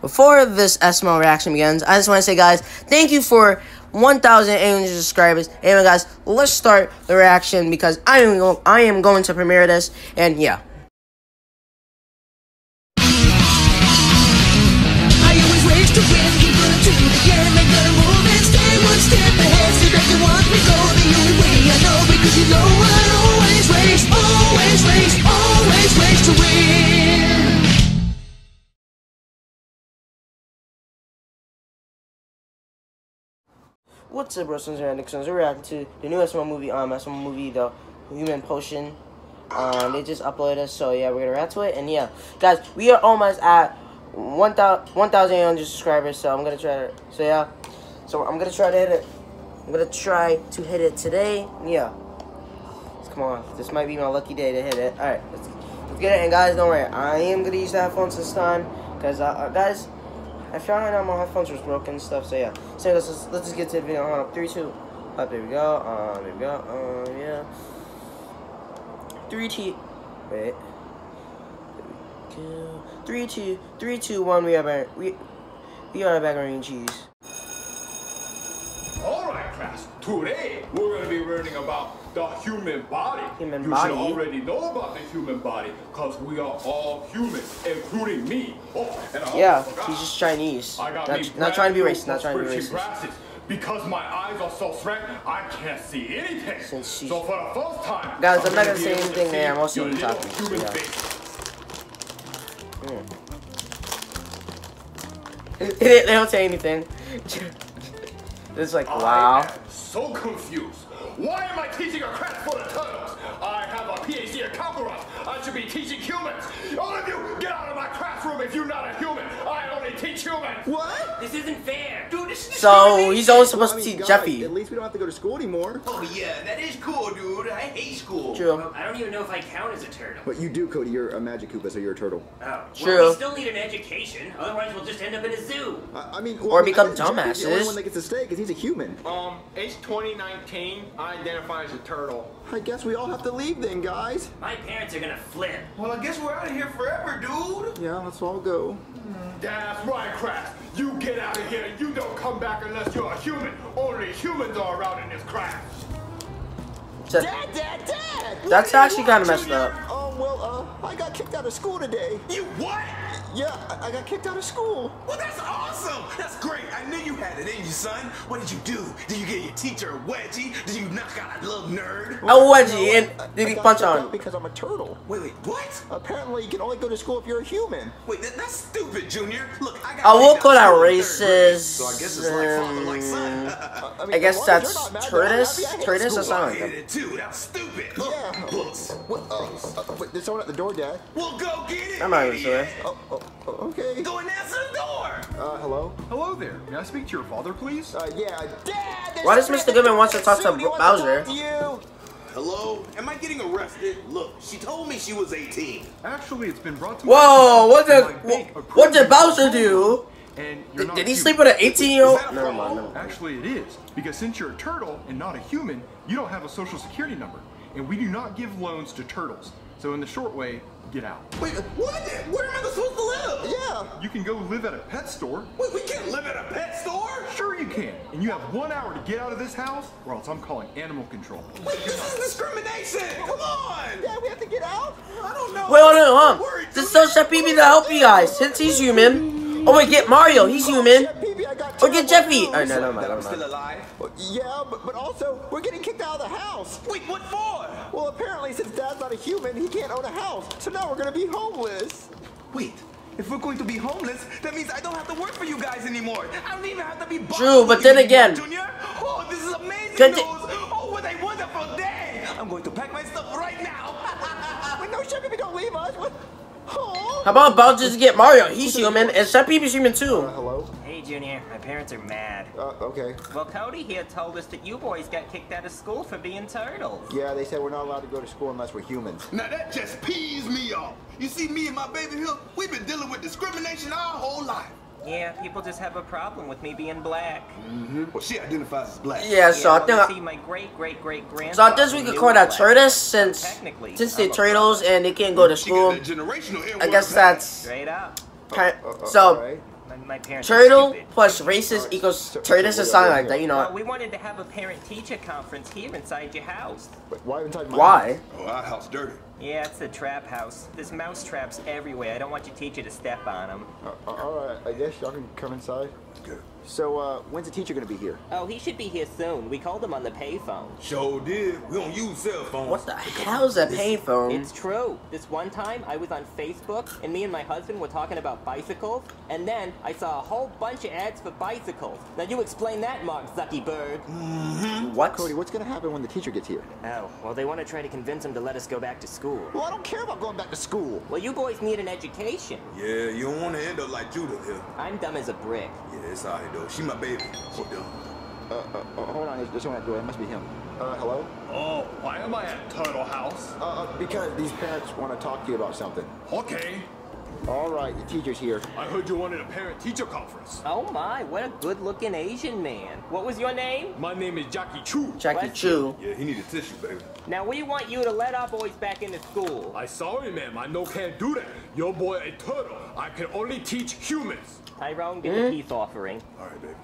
before this SML reaction begins, I just want to say, guys, thank you for 1,800 subscribers. Anyway, guys, let's start the reaction because I am go- I am going to premiere this, and yeah. I always race to win, keep running to What's up, bros? and Nixons. We're reacting to the new SML movie, um, SML movie, The Human Potion. Um, they just uploaded it, so yeah, we're gonna react to it. And yeah, guys, we are almost at 1,800 subscribers, so I'm gonna try to, so yeah, so I'm gonna try to hit it. I'm gonna try to hit it today. Yeah, come on, this might be my lucky day to hit it. All right, let's, let's get it. And guys, don't worry, I am gonna use the headphones this time, cause uh, uh, guys. I found out my headphones was broken and stuff, so yeah. So let's just, let's just get to the video. Hold on, three, two, up. There we go. Um, there we go. Um, yeah. Three, two. Wait. Three, two, three, two, one. We are back. We we are back on cheese. All right, class. Today we're going to be learning about the human body. Human you body? should already know about the human body because we are all human, including me. Oh, Yeah, he's just Chinese. I got Not, not trying to be racist. Not trying to be racist. Glasses. Because my eyes are so shrunk, I can't see anything. Since she's- So for the first time, Guys, I'm not gonna say to anything see there. I'm also your gonna little talk to you, yeah. face. they don't say anything. it's like wow. Am so confused. Why am I teaching a class full of turtles? I have a PhD in calculus. I should be teaching humans. All of you, get out of my classroom if you're not a human. I only teach humans. What? This isn't fair. Dude, this is So he's only supposed I to see teach guys, Jeffy. At least we don't have to go to school anymore. Oh yeah, that is cool, dude. I hate school. True. I don't even know if I count as a turtle. But you do, Cody. You're a Magic Koopa, so you're a turtle. Oh, True. Well, we still need an education. Otherwise, we'll just end up in a zoo. I, I mean, Or well, I become guess Jeffy's The dumbasses. only one that gets to stay because he's a human. Um, it's 2019. I identify as a turtle. I guess we all have to leave then, guys. My parents are gonna flip. Well, I guess we're out of here forever, dude. Yeah, let's all go. That's right, class. You get out of here and you don't come back unless you're a human. Only humans are around in this class. So- Dad, Dad, Dad! That's actually kind of messed up. Oh well, uh, I got kicked out of school today. You what? Yeah, I, I got kicked out of school. Well, that's awesome. That's great. I knew you had it in you, son. What did you do? Did you get your teacher a wedgie? Did you knock out a little nerd? A wedgie, and I- did I he punch on? out Because I'm a turtle. Wait, wait, what? Apparently, you can only go to school if you're a human. Wait, that, that's stupid, Junior. Look, I got. I will call that of school in third grade, racist. So I guess it's like father, like son. I, mean, I guess as long as that's you're not mad, then I'm Turtis. happy I hate Turtis or school. I something. hated it too. That was stupid. Yeah. Books. What, uh, uh, wait, there's someone at the door, Dad. Well, go get it. I'm not even sure. idiot. Oh, oh, oh, okay. Go and answer the door. Uh, hello? Hello there. May I speak to your father, please? Uh, yeah, Dad! Why does Mr. Goodman door. wants to talk to Bowser? to you. Hello? Am I getting arrested? Look, she told me she was 18. Actually, it's been brought to Whoa! What that did my bank what did Bowser do? And you're Did, not did he human. sleep with an 18 year old? Is that a Never mind. Never mind. Actually, it is. Because since you're a turtle and not a human, you don't have a social security number. And we do not give loans to turtles. So in the short way, get out. Wait, what? Where am I supposed to live? Yeah. You can go live at a pet store. Wait, we can't live at a pet store? Sure you can. And you have one hour to get out of this house, or else I'm calling animal control. Wait, this is discrimination. Come on. Yeah, we have to get out? I don't know. Wait, hold on, hold Worried, on. Just Junior. tell Chef Pee-pee to help you guys, since he's human. Oh wait, get Mario, he's human. Or get Jeffy. news. Oh, no, no, no, That I'm still alive? Well, Yeah, but, but also, we're getting kicked out of the house. Wait, what for? Well, apparently, since Dad's not a human, he can't own a house. So now we're gonna be homeless. Wait, if we're going to be homeless, that means I don't have to work for you guys anymore. I don't even have to be boss True, but for then again- Junior. Oh, this is amazing news. Oh, what a wonderful day. I'm going to pack my stuff right now. Wait, no, Chef Pee-pee, don't leave us. What? Oh. How about Bowser just get Mario? He's human, and Chef Pee-pee's human too. hello? Hey, Junior. My parents are mad. Uh, okay. Well, Cody here told us that you boys got kicked out of school for being turtles. Yeah, they said we're not allowed to go to school unless we're humans. now that just pees me off. You see, me and my baby here, we've been dealing with discrimination our whole life. Yeah, people just have a problem with me being black. Well, she identifies as black. Yeah, so I think you I, see, my great great great so I guess we could call that turtles since Technically, since I'm they're turtles and they can't go to school. got that generational I guess that's Straight up. kind. Uh, uh, So alright. My my parents. Turtle stupid. plus racist equals Turtle. or something like that. You Well, know we wanted to have a parent-teacher conference here inside your house. Wait, why inside my why? Oh, our house dirty. Yeah, it's the trap house. There's mouse traps everywhere. I don't want your teacher to step on them. Uh, all right, I guess y'all can come inside. Good. So, uh, when's the teacher gonna be here? Oh, he should be here soon. We called him on the payphone. Sure did. We don't use cell phones. What the hell is that payphone? It's true. This one time, I was on Facebook, and me and my husband were talking about bicycles, and then I saw a whole bunch of ads for bicycles. Now you explain that, Mark Zuckerberg. Mm -hmm. What? Cody, what's gonna happen when the teacher gets here? Oh, well, they want to try to convince him to let us go back to school. Well, I don't care about going back to school. Well, you boys need an education. Yeah, you don't want to end up like Judith here. I'm dumb as a brick. Yeah, it's alright though. She my baby. She dumb. Uh, uh, uh, hold on, there's someone at the door. It must be him. Uh, hello? Oh, why am I at Turtle House? Uh, uh, because these parents want to talk to you about something. Okay. All right, the teacher's here. I heard you wanted a parent-teacher conference. Oh my, what a good-looking Asian man. What was your name? My name is Jackie Chu. Jackie Bless Chu. Yeah, he need a tissue, baby. Now we want you to let our boys back into school. I sorry, ma'am. I no can't do that. Your boy a turtle. I can only teach humans. Tyrone, get Hmm? the peace offering. Alright, baby.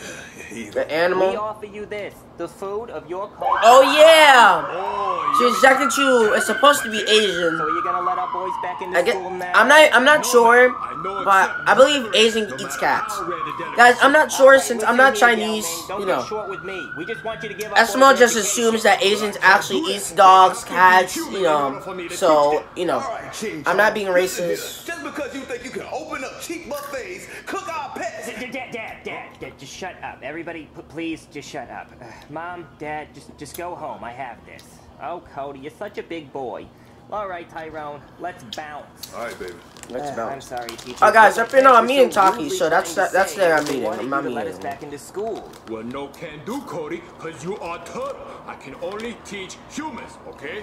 Yeah, he, The We offer you this, the food of your culture. Oh yeah. Oh, She's Jackie Chu is supposed to be Asian. So you're gonna let our boys back into I get, school now? I'm not. I'm not sure, I but I believe Asian eats cats. red the delegate Guys, I'm not sure since I'm not Chinese. Yao Ming. Don't You know, short with me. We just want you to give our Esmo just assumes that Asians actually eat dogs, cats. You know, so you know, I'm not being racist. Just because you think you shut up. Everybody, p- please, just shut up. Uh, Mom, Dad, just, just go home. I have this. Oh, Cody, you're such a big boy. All right, Tyrone, let's bounce. Alright, baby. let's Uh, bounce. I'm sorry, teacher. Oh, guys, What up here, no, my I'm parents eating were so Takis, so that's- trying to that's say the I'm is they I'm you not to let us back into school. Well, no can do, Cody, because you are turtle. I can only teach humans, okay?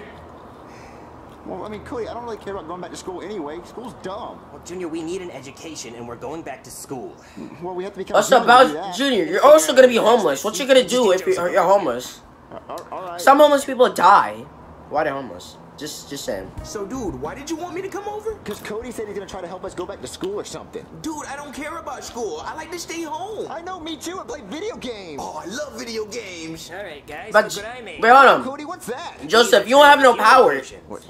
Well, I mean, Cody, I don't really care about going back to school anyway. School's dumb. Well, Junior, we need an education, and we're going back to school. Well, we have to become. What's human about. Junior? You're also gonna be homeless. What you gonna do if you're, you're homeless? Uh, all- all right. Some homeless people die. Why they homeless? Just, just saying. So, dude, why did you want me to come over? Because Cody said he's gonna try to help us go back to school or something. Dude, I don't care about school. I like to stay home. I know, me too. I play video games. Oh, I love video games. All right, guys, But look what I made. wait, hold on. Cody, what's that? Joseph, you don't have no power. You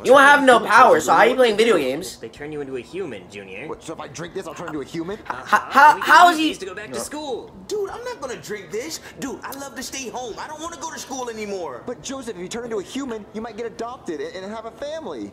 don't have no power, so how are you playing video games? They turn you into a human, Junior. What, so if I drink this, I'll turn into a human? Uh-huh. How, how, how is he? to go back to school? Dude, I'm not gonna drink this. Dude, I love to stay home. I don't want to go to school anymore. But Joseph, if you turn into a human, you might get adopted and, and have a family.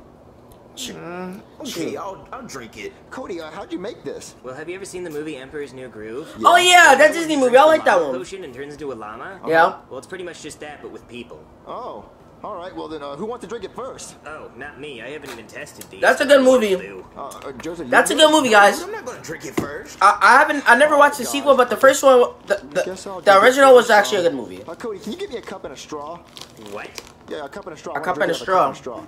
Okay, I'll, I'll drink it. Cody, uh, how'd you make this? Well, have you ever seen the movie Emperor's New Groove? Oh yeah, that Disney movie. I like that one. Potion and turns into a llama. Yeah. Well, it's pretty much just that, but with people. Oh, all right. Well then, uh, who wants to drink it first? Oh, not me. I haven't even tested these. That's a good movie. Uh, uh, Joseph. That's a good movie, guys. I'm not gonna drink it first. I, I haven't. I never watched the sequel, but the first one, the, the, the original was actually a good movie. Uh, Cody, can you give me a cup and a straw? What? Yeah, a cup and a straw. A I wanna cup and a out of straw.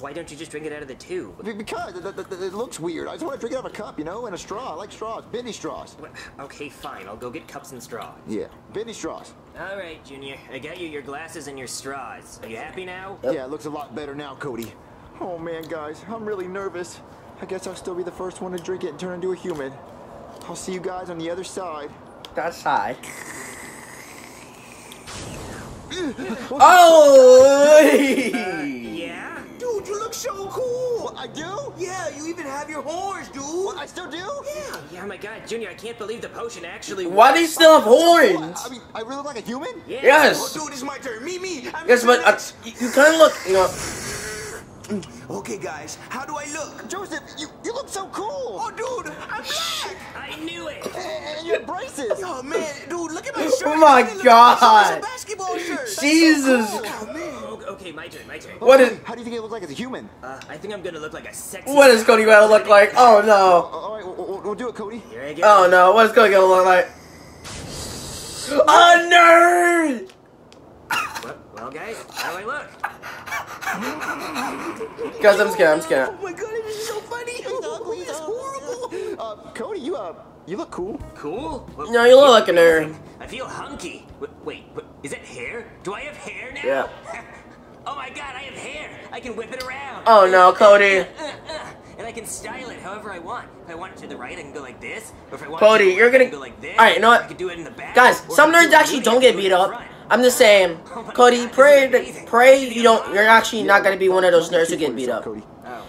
Why don't you just drink it out of the tube? Because it, it- it- it looks weird. I just want to drink it out of a cup, you know, and a straw. I like straws, bendy straws. Wh- Okay, fine. I'll go get cups and straws. Yeah, bendy straws. All right, Junior. I got you your glasses and your straws. Are you happy now? Yeah, it looks a lot better now, Cody. Oh man, guys, I'm really nervous. I guess I'll still be the first one to drink it and turn into a human. I'll see you guys on the other side. That's high. Oh! Yeah. Dude, you look so cool. I do? Yeah, you even have your horns, dude. What, I still do? Yeah. Yeah, oh my God, Junior, I can't believe the potion actually. Why do you still have horns? I mean, I really look like a human? Yeah. Oh, Yes. dude, it's my turn. Me, me. I'm Yes, but uh, you, you kind of look. You know. Okay, guys, how do I look? Joseph, you, you look so cool! Oh, dude, I'm black. I knew it. And, and you have braces! Oh man, dude, look at my shirt. Oh my It like God. It's a basketball shirt. That's so Jesus. cool. Oh man. Oh, okay, my turn, my turn. What is? How do you think I look like as a human? Uh, I think I'm gonna look like a sexy. What is Cody gonna look like? Oh no. All right, we'll, we'll, we'll do it, Cody. Here I go. Oh no. What is Cody gonna look like? A nerd. Well, well, guys, how do I look? Guys, I'm scared. I'm scared. Oh my god, this is so funny. ugly, It's horrible. Uh, Cody, you, uh, you look cool. Cool. Well, No, you look like a nerd. I feel hunky. Wait, wait, wait, is that hair? Do I have hair now? Yeah. oh my god, I have hair. I can whip it around. Oh no, Cody. And I can style it however I want. If I want it to the right, I can go like this. Or if I want Cody, it to the you're left, I gonna. can go like this. Alright, you know or I what? can do it in the back. Guys, some nerds actually don't get can do it beat up. front. I'm just saying, Cody, pray, this pray you don't. You're actually not gonna be one of those nerds who get beat up. Cody. Oh.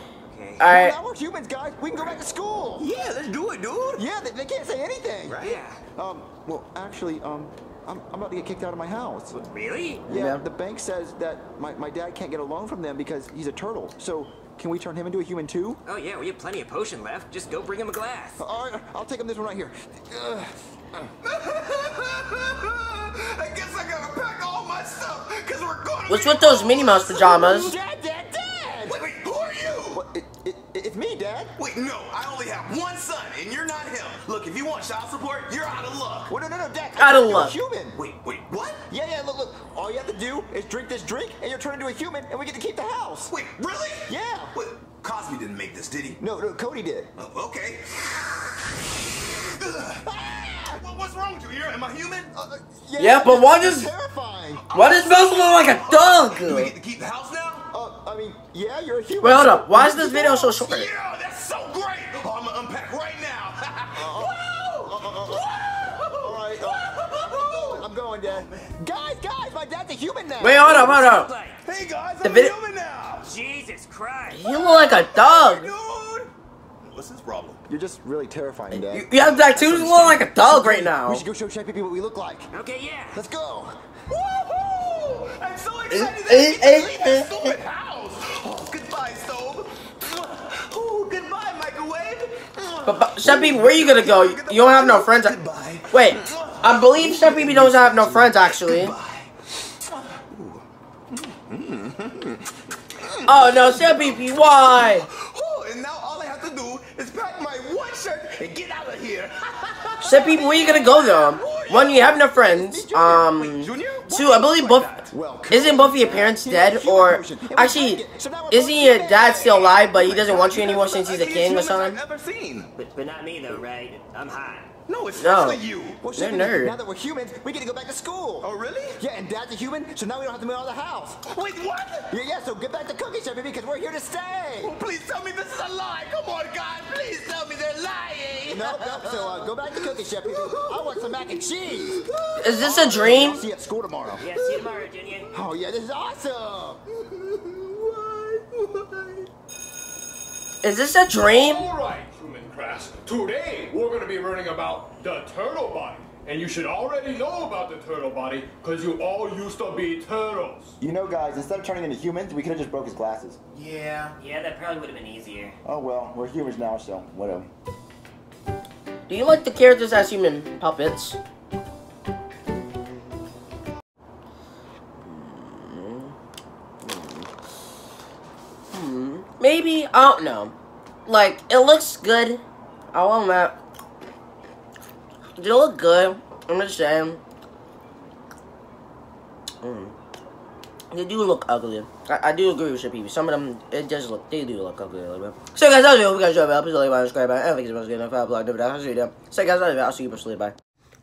Alright. Now we're humans, guys. We can go back to school. Yeah, let's do it, dude. Yeah, they, they can't say anything. Right? Yeah. Um, well, actually, um, I'm, I'm about to get kicked out of my house. Really? Yeah, Yeah. the bank says that my, my dad can't get a loan from them because he's a turtle. So, can we turn him into a human too? Oh yeah, we have plenty of potion left. Just go bring him a glass. All right, I'll take him this one right here. Ugh. I guess I gotta pack all my stuff, cause we're going What's with those Minnie Mouse pajamas? Dad, Dad, Dad! Wait, wait, who are you? What, it, it, it's me, Dad. Wait, no, I only have one son, and you're not him. Look, if you want child support, you're out of luck. Well, no, no, no, Dad. Out of you're luck. human. Wait, wait, what? Yeah, yeah, look, look. All you have to do is drink this drink, and you're turned into a human, and we get to keep the house. Wait, really? Yeah. Wait, Cosby didn't make this, did he? No, no, Cody did. Oh, okay. What- What's wrong with you, ear? Am I human? Uh, Yeah, but why does- terrifying? Why does Buzz look like a dog? Do we get to keep the house now? Uh, I mean, yeah, you're a human. Wait, hold up. Why is this video so short? Yeah, that's so great. Oh, I'm gonna unpack right now. All right, uh, I'm going, Dad. Guys, guys, my dad's a human now. Wait, hold up, hold up. Hey guys, The I'm video- human now. Jesus Christ. You look like a dog. Dude, what's his problem? You're just really terrifying, Dad. You, you have tattoos. You look like a dog right now. We should go show Shy people what we look like. Okay, yeah. Let's go. Woohoo! I'm so excited that eh, I get to eh, leave eh, that stupid house. Oh, goodbye, stove. Oh, goodbye, microwave. But, but Sheppy, where you gonna go? You don't have no friends. Goodbye. Wait, I believe Sheppy doesn't have no friends actually. Goodbye. Oh no, Sheppy, why? Oh, and now all I have to do is pack my one shirt and get out of here. Sheppy, where you gonna go though? One, you have no friends. Um, two, I believe Buff. Well, Isn't both of your parents dead, or actually, isn't your dad still alive, but he doesn't want you anymore since he's a king or something? I've ever seen. But, but not me though, right? I'm hot. No, it's No. not you. Well, They're shit, nerd. Now that we're humans, we get to go back to school. Oh, really? Yeah, and Dad's a human, so now we don't have to move out of the house. Wait, what? Yeah, yeah. So get back to cookie Chef, because we're here to stay. Oh, please tell me this is a lie. Come on, guys. Please tell me they're lying. No, no. So uh, go back to cooking, Chef. I want some mac and cheese. Is this a dream? See you at school tomorrow. Yeah, see you tomorrow, Junior. Oh yeah, this is awesome. Is this a dream? All right, human crass. Today we're going to be learning about the turtle body. And you should already know about the turtle body because you all used to be turtles. You know, guys, instead of turning into humans, we could have just broke his glasses. Yeah. Yeah, that probably would have been easier. Oh well, we're humans now, so whatever. Do you like the characters as human puppets? Maybe I don't know. Like it looks good. I won't that. They look good. I'm just saying. Hmm. They do look ugly. I, I do agree with some people. Some of them, it does look, they do look ugly a little bit. So guys, that was it. Hope you guys enjoyed it. Please like, comment, subscribe, and think it's about good enough. I'll upload the video. I'll see you there. So guys, that was it. I'll see you personally. Bye.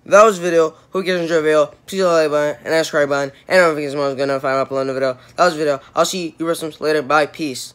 That was the video. Hope you guys enjoyed the video. Please like button and subscribe button. And I don't think it's more good enough. I'm uploading the video. That was the video. I'll see you personally later. Bye. Peace.